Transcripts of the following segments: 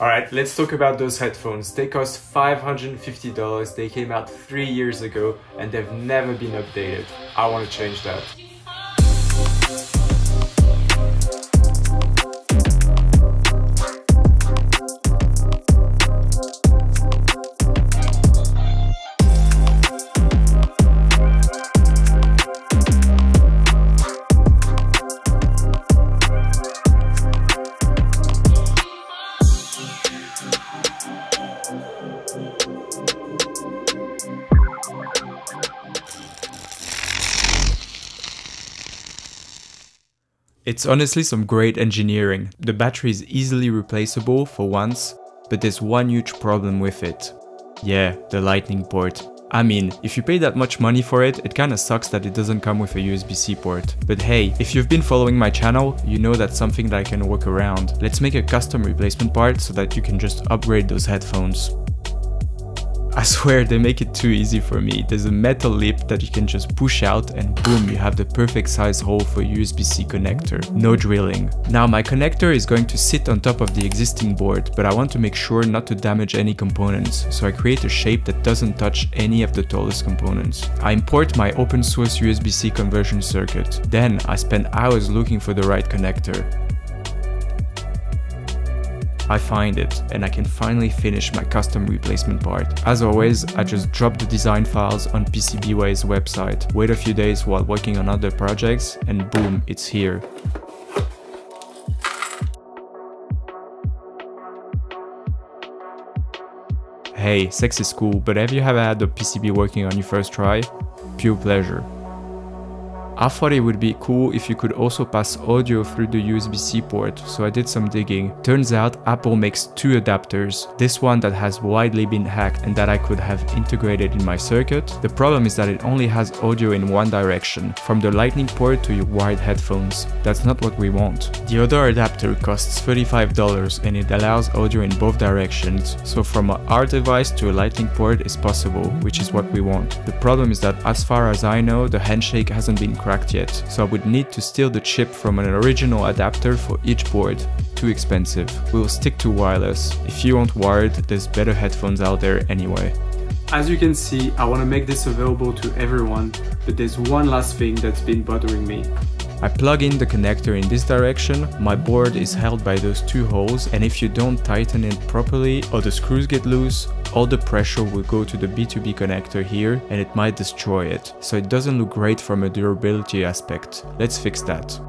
Alright, let's talk about those headphones. They cost $550, they came out three years ago, and they've never been updated. I want to change that. It's honestly some great engineering. The battery is easily replaceable for once, but there's one huge problem with it. Yeah, the lightning port. I mean, if you pay that much money for it, it kinda sucks that it doesn't come with a USB-C port. But hey, if you've been following my channel, you know that's something that I can work around. Let's make a custom replacement part so that you can just upgrade those headphones. I swear they make it too easy for me. There's a metal lip that you can just push out and boom, you have the perfect size hole for a USB-C connector. No drilling. Now my connector is going to sit on top of the existing board, but I want to make sure not to damage any components, so I create a shape that doesn't touch any of the tallest components. I import my open source USB-C conversion circuit. Then I spend hours looking for the right connector. I find it and I can finally finish my custom replacement part. As always, I just drop the design files on PCBWay's website, wait a few days while working on other projects and boom, it's here. Hey, sex is cool, but have you ever had a PCB working on your first try? Pure pleasure. I thought it would be cool if you could also pass audio through the USB-C port, so I did some digging. Turns out Apple makes two adapters, this one that has widely been hacked and that I could have integrated in my circuit. The problem is that it only has audio in one direction, from the lightning port to your wired headphones. That's not what we want. The other adapter costs $35 and it allows audio in both directions, so from hard device to a lightning port is possible, which is what we want. The problem is that as far as I know, the handshake hasn't been cracked yet, so I would need to steal the chip from an original adapter for each board. Too expensive. We'll stick to wireless. If you want wired, there's better headphones out there anyway. As you can see, I want to make this available to everyone, but there's one last thing that's been bothering me. I plug in the connector in this direction, my board is held by those two holes and if you don't tighten it properly or the screws get loose, all the pressure will go to the B2B connector here and it might destroy it, so it doesn't look great from a durability aspect. Let's fix that.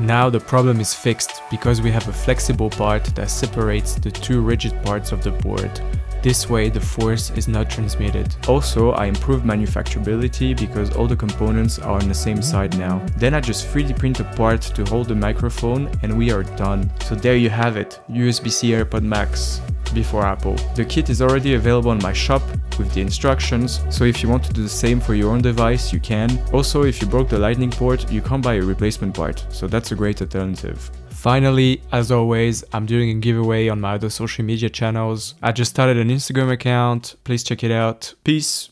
Now the problem is fixed because we have a flexible part that separates the two rigid parts of the board. This way the force is not transmitted. Also I improved manufacturability because all the components are on the same side now. Then I just 3D print a part to hold the microphone and we are done. So there you have it, USB-C AirPod Max before Apple. The kit is already available on my shop with the instructions, so if you want to do the same for your own device, you can. Also, if you broke the lightning port, you can't buy a replacement part, so that's a great alternative. Finally, as always, I'm doing a giveaway on my other social media channels. I just started an Instagram account, please check it out. Peace!